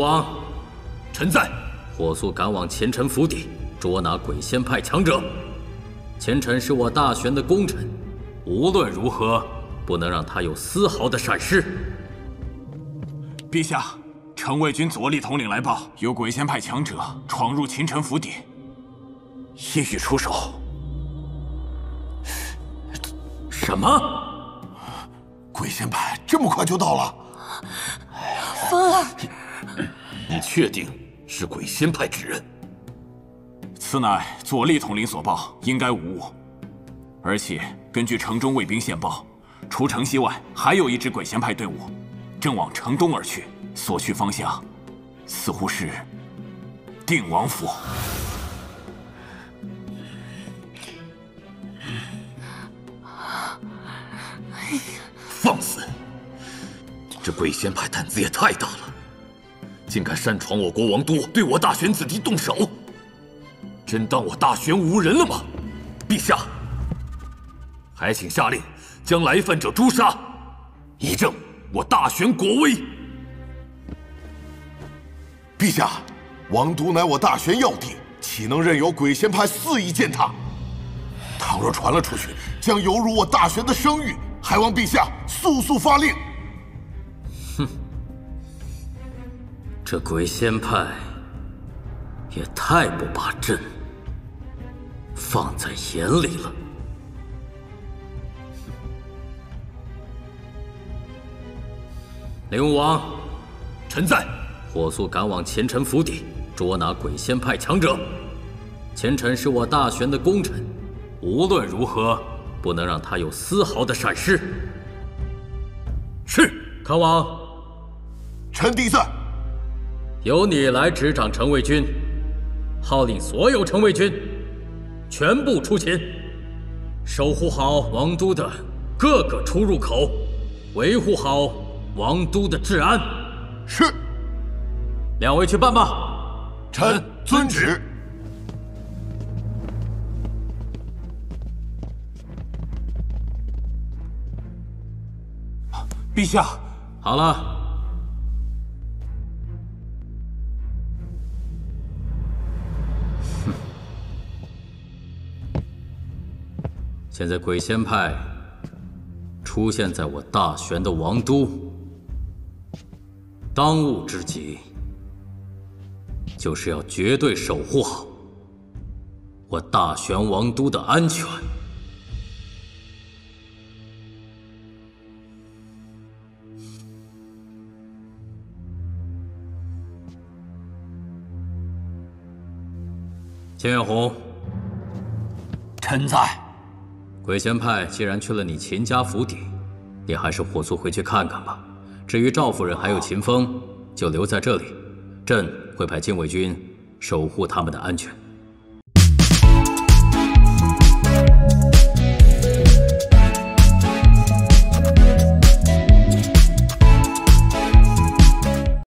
王，臣在。火速赶往前臣府邸，捉拿鬼仙派强者。前臣是我大玄的功臣，无论如何不能让他有丝毫的闪失。陛下，城卫军左立统领来报，有鬼仙派强者闯入秦臣府邸。一语出手。什么？鬼仙派这么快就到了？风儿，你确定是鬼仙派之人？此乃左立统领所报，应该无误。而且根据城中卫兵线报，除城西外还有一支鬼仙派队伍，正往城东而去，所去方向似乎是定王府。放肆！这鬼仙派胆子也太大了，竟敢擅闯我国王都，对我大玄子弟动手！真当我大玄无人了吗？陛下，还请下令将来犯者诛杀，以正我大玄国威。陛下，王都乃我大玄要地，岂能任由鬼仙派肆意践踏？倘若传了出去，将有辱我大玄的声誉。还望陛下速速发令。这鬼仙派也太不把朕放在眼里了。灵武王，臣在。火速赶往前臣府邸，捉拿鬼仙派强者。前臣是我大玄的功臣，无论如何。不能让他有丝毫的闪失。是，康王。臣弟在。由你来执掌城卫军，号令所有城卫军全部出勤，守护好王都的各个出入口，维护好王都的治安。是。两位去办吧。臣遵旨。陛下，好了。现在鬼仙派出现在我大玄的王都，当务之急就是要绝对守护好我大玄王都的安全。钱远红，臣在。鬼仙派既然去了你秦家府邸，你还是火速回去看看吧。至于赵夫人还有秦风，就留在这里，朕会派禁卫军守护他们的安全。